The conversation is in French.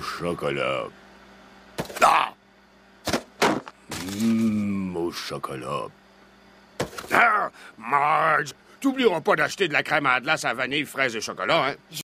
au chocolat. Ah! Hum, au chocolat. Ah, Marge, t'oublieras pas d'acheter de la crème à glace à vanille, fraise et chocolat, hein?